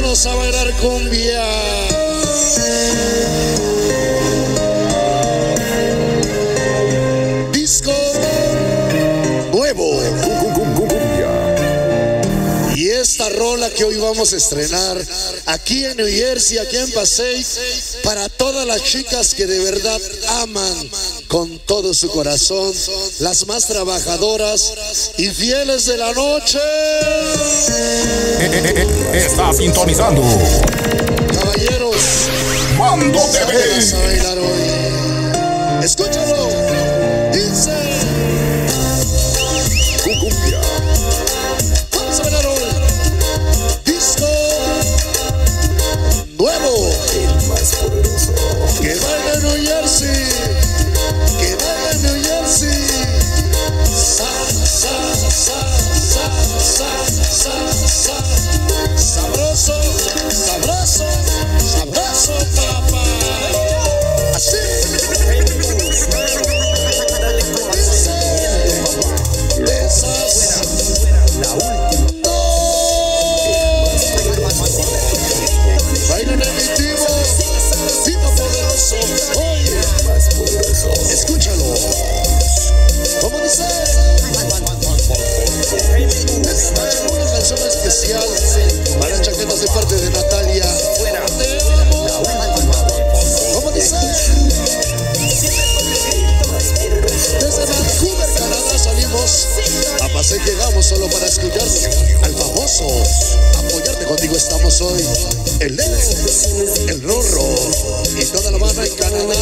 vámonos a bailar cumbia. Disco nuevo. Y esta rola que hoy vamos a estrenar aquí en New Jersey, aquí en Pasey, para todas las chicas que de verdad aman con todo su corazón, las más trabajadoras y fieles de la noche está sintonizando. Caballeros, ¿cuándo te ves? Escúchalo. Dice. A Paseo llegamos solo para escuchar al famoso. Apoyarte contigo estamos hoy. El Leo, el Rorro y toda la barra en Canadá.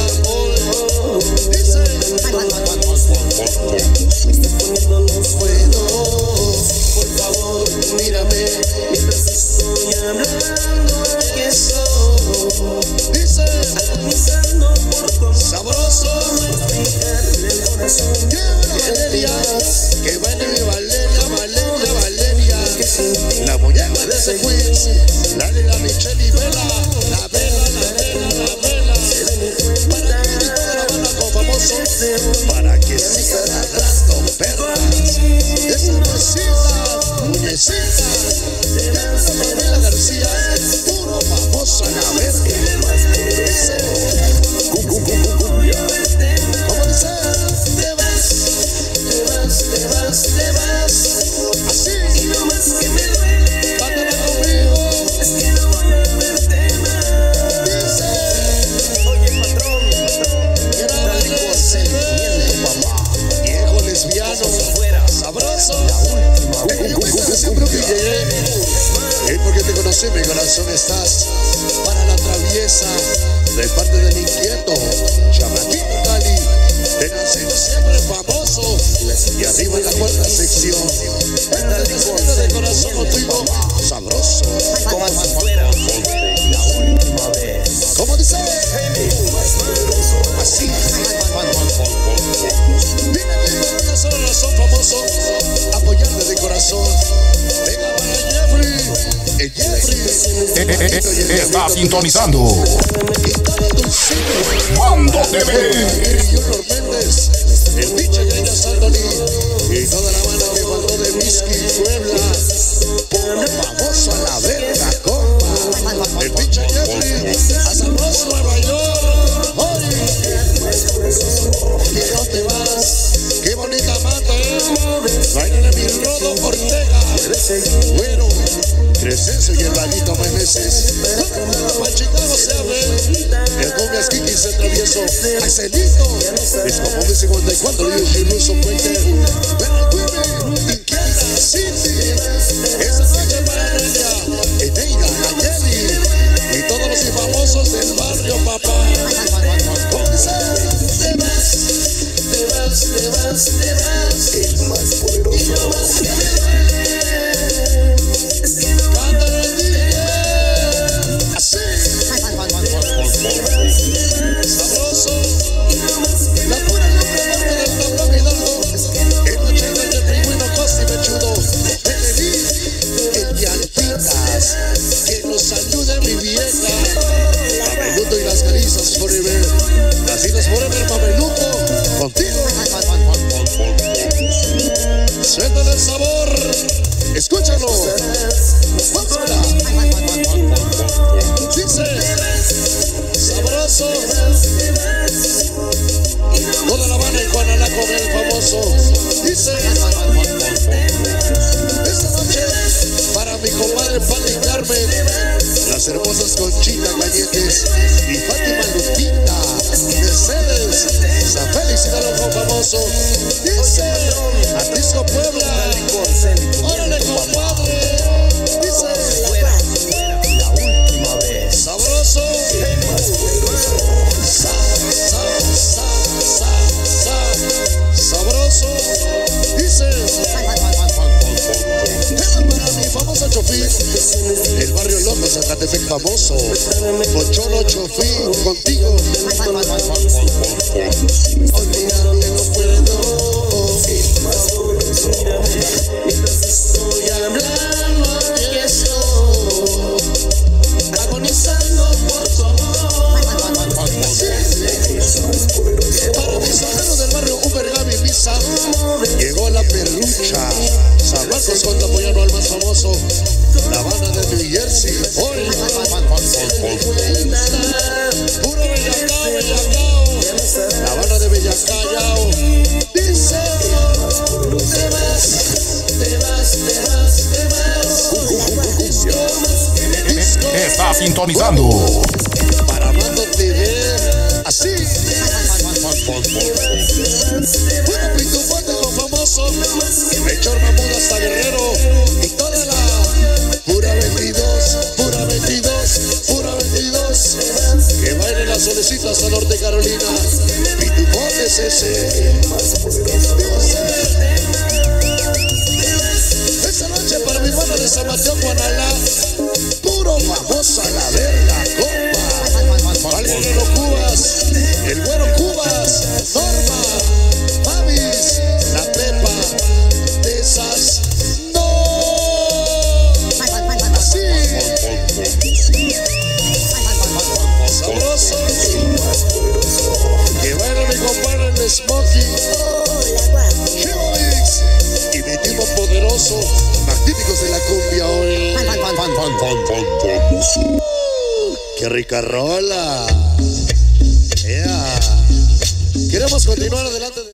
Dios en mi corazón estás para la traviesa de parte del inquieto chamaquito Cali de nacido siempre famoso y arriba en la cuarta sección. En la de corazón contigo está sintonizando Mando TV. El DJ Saldaní y toda la banda que de Miski Puebla. Ruso, Marcelito, Escopón de 54, Yuji Ruso, Puente, Veracruz, City, esa noche para. Forever. Así nos Forever, mameluco. Contigo. Suelta del sabor. Escúchalo. Gózala. Hermosas Conchita Cañetes y Fátima Lupita. Mercedes, San Félix y Hidalgo famoso. Dice, Atisco Puebla. Órale, compadre. Dice, El barrio loco Zacatepec famoso. Pocholo Chofí, contigo. No puedo. Apoyando al más famoso, La Habana de New Jersey. Hoy, puro Bellacao, Bellacao. La Habana de Bellacao. Dice, te vas, te vas, te vas, te vas. Está sintonizando. para Mando TV. Así. Puro pitufote con famoso. Mechor Mamuda bailen las solecitas a Norte Carolina. Pitufote es ese. Esta noche para mi hermana de San Mateo, Guanalá. Puro famoso a ¡Qué rica rola! ¡Ea! Queremos continuar adelante.